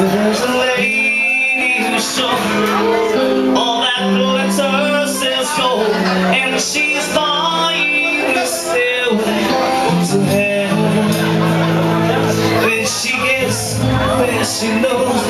There's a lady who's suffers all that bullets her says cold, and she's buying herself to heaven. When she gets, when she knows.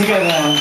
違うな。